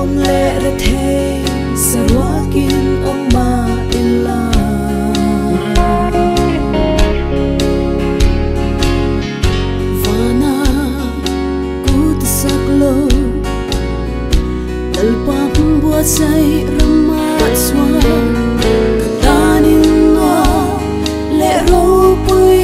om le re the sarwakin om ma illa vana kut saklo talpa bua sai rama swa katanin wa le ro pui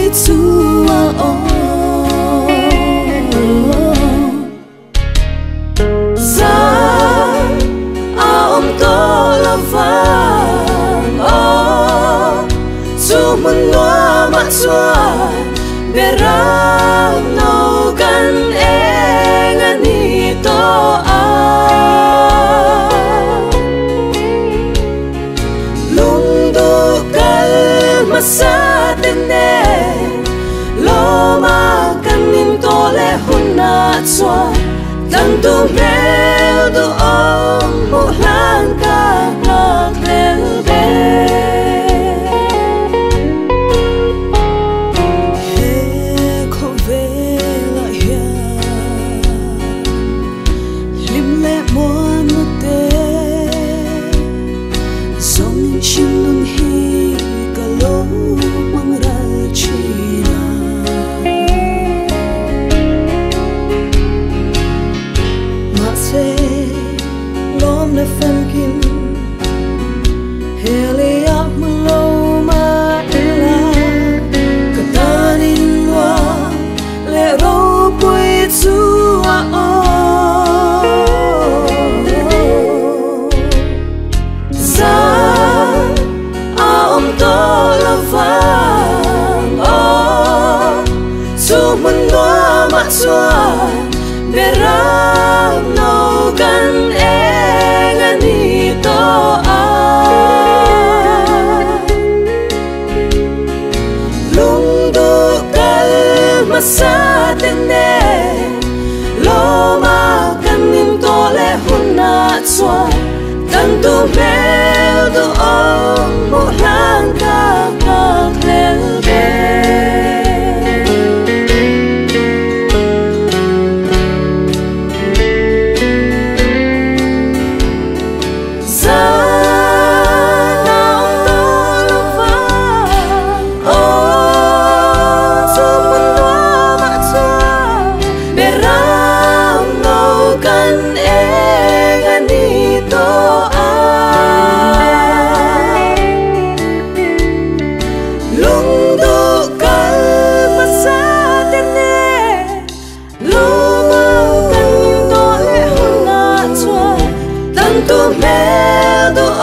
mun noa ma chua berang no kan eng ani to a lung du kal masa tene lo ma kan nin to le nefem kim masa tener Santo medo.